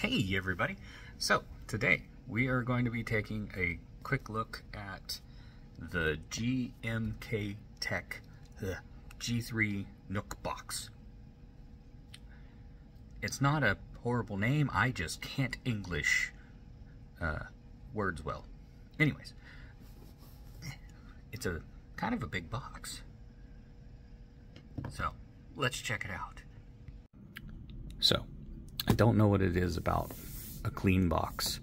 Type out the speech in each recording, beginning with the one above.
Hey everybody! So today we are going to be taking a quick look at the GMK Tech the G3 NucBox. It's not a horrible name, I just can't English uh, words well. Anyways, it's a kind of a big box. So let's check it out. So, I don't know what it is about a clean box,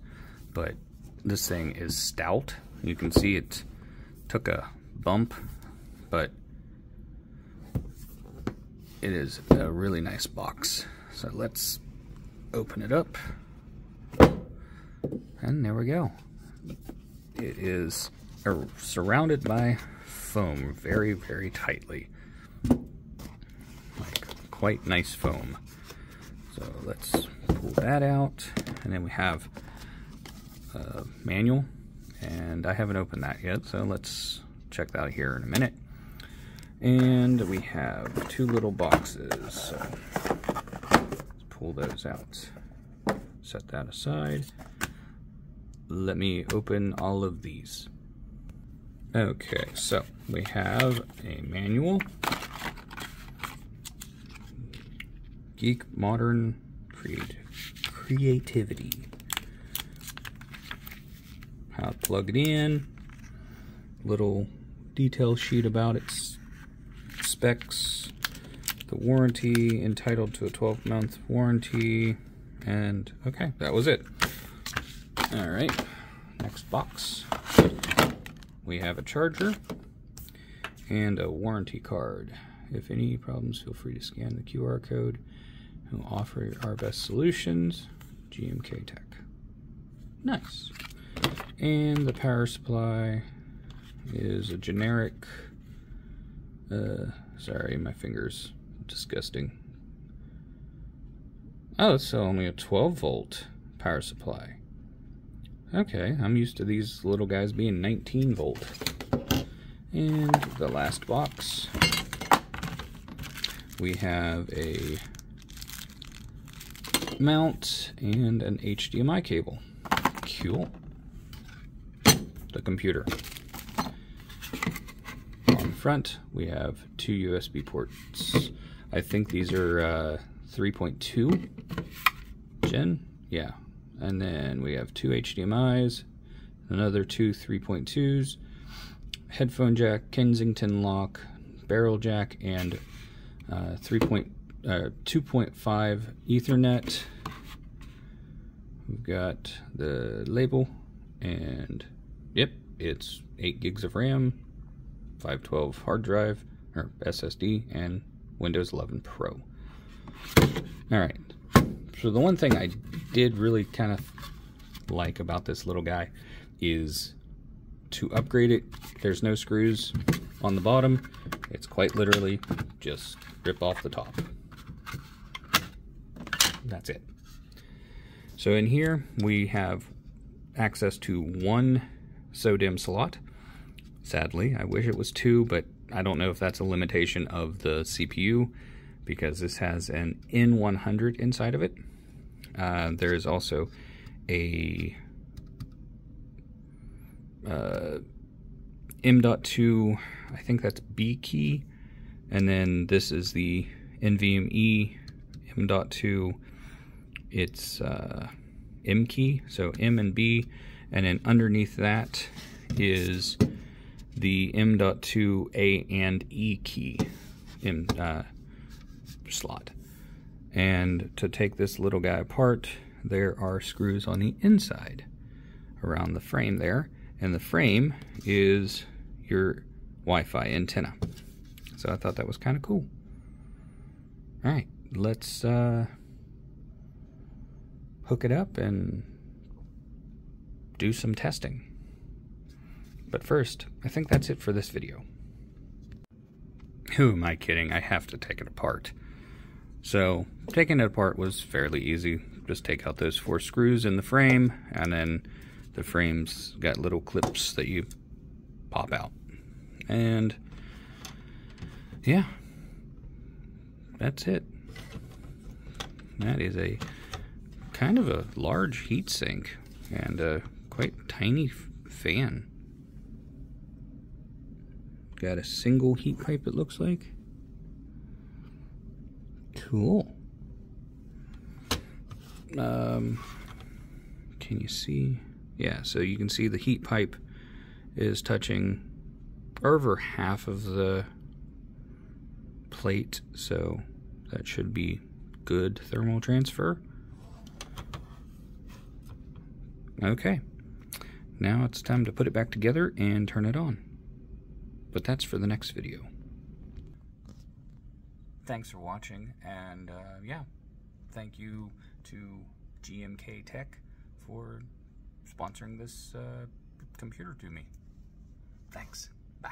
but this thing is stout. You can see it took a bump, but it is a really nice box. So let's open it up. And there we go. It is er, surrounded by foam very, very tightly. Like quite nice foam. So let's pull that out. And then we have a manual. And I haven't opened that yet, so let's check that out here in a minute. And we have two little boxes. So let's pull those out. Set that aside. Let me open all of these. Okay, so we have a manual Geek Modern Creative Creativity. How to plug it in. Little detail sheet about its specs. The warranty entitled to a 12 month warranty. And okay, that was it. All right, next box. We have a charger and a warranty card. If any problems, feel free to scan the QR code who offer our best solutions, GMKtec. Nice. And the power supply is a generic, uh, sorry, my fingers, disgusting. Oh, it's only a 12 volt power supply. Okay, I'm used to these little guys being 19 volt. And the last box, we have a mount, and an HDMI cable. Cool. The computer. On the front, we have two USB ports. I think these are uh, 3.2 gen. Yeah. And then we have two HDMIs, another two 3.2s, headphone jack, Kensington lock, barrel jack, and uh, 3. Uh, 2.5 Ethernet. We've got the label, and yep, it's 8 gigs of RAM, 512 hard drive, or SSD, and Windows 11 Pro. Alright, so the one thing I did really kind of like about this little guy is to upgrade it, there's no screws on the bottom. It's quite literally just rip off the top. That's it. So in here we have access to one SODIMM slot. Sadly, I wish it was two, but I don't know if that's a limitation of the CPU because this has an N100 inside of it. Uh, there is also a uh, M.2, I think that's B key, and then this is the NVMe M.2 it's uh, M key, so M and B, and then underneath that is the M.2 A and E key in uh, slot. And to take this little guy apart, there are screws on the inside around the frame there, and the frame is your Wi-Fi antenna. So I thought that was kind of cool. All right, let's uh, hook it up and do some testing. But first, I think that's it for this video. Who am I kidding? I have to take it apart. So, taking it apart was fairly easy. Just take out those four screws in the frame, and then the frame's got little clips that you pop out. And, yeah, that's it. That is a kind of a large heatsink and a quite tiny fan. Got a single heat pipe, it looks like. Cool. Um, can you see? Yeah, so you can see the heat pipe is touching over half of the plate, so that should be good thermal transfer. Okay, now it's time to put it back together and turn it on. But that's for the next video. Thanks for watching, and uh, yeah, thank you to GMKtec for sponsoring this uh, computer to me. Thanks. Bye.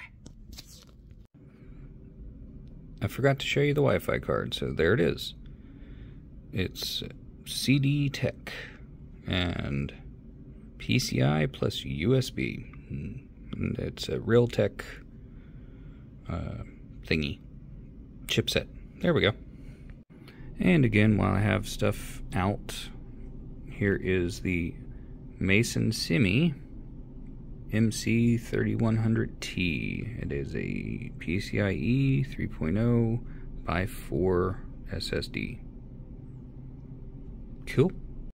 I forgot to show you the Wi-Fi card, so there it is. It's CD Tech and PCI plus USB. And it's a Realtek uh, thingy chipset. There we go. And again, while I have stuff out, here is the MasonSemi MC3100T. It is a PCIe 3.0 by 4 SSD. Cool.